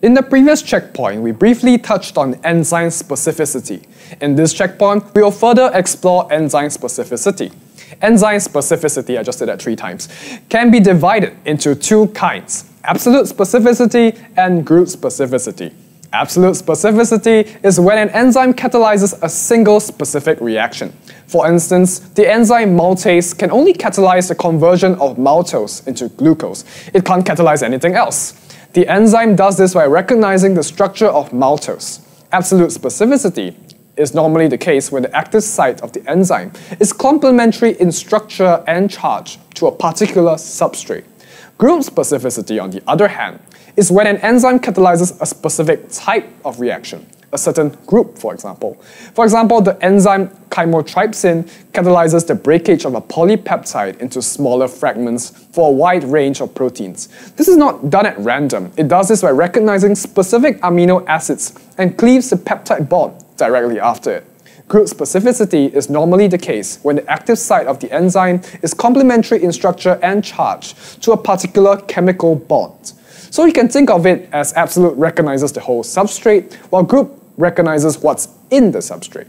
In the previous checkpoint, we briefly touched on enzyme specificity. In this checkpoint, we will further explore enzyme specificity. Enzyme specificity, I just said that three times, can be divided into two kinds, absolute specificity and group specificity. Absolute specificity is when an enzyme catalyzes a single specific reaction. For instance, the enzyme maltase can only catalyze the conversion of maltose into glucose. It can't catalyze anything else. The enzyme does this by recognizing the structure of maltose. Absolute specificity is normally the case when the active site of the enzyme is complementary in structure and charge to a particular substrate. Group specificity, on the other hand, is when an enzyme catalyzes a specific type of reaction, a certain group, for example. For example, the enzyme chymotrypsin catalyzes the breakage of a polypeptide into smaller fragments for a wide range of proteins. This is not done at random. It does this by recognizing specific amino acids and cleaves the peptide bond directly after it. Group specificity is normally the case when the active site of the enzyme is complementary in structure and charge to a particular chemical bond. So you can think of it as absolute recognizes the whole substrate, while group recognizes what's in the substrate.